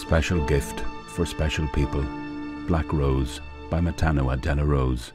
Special gift for special people. Black Rose by Matanua Della Rose.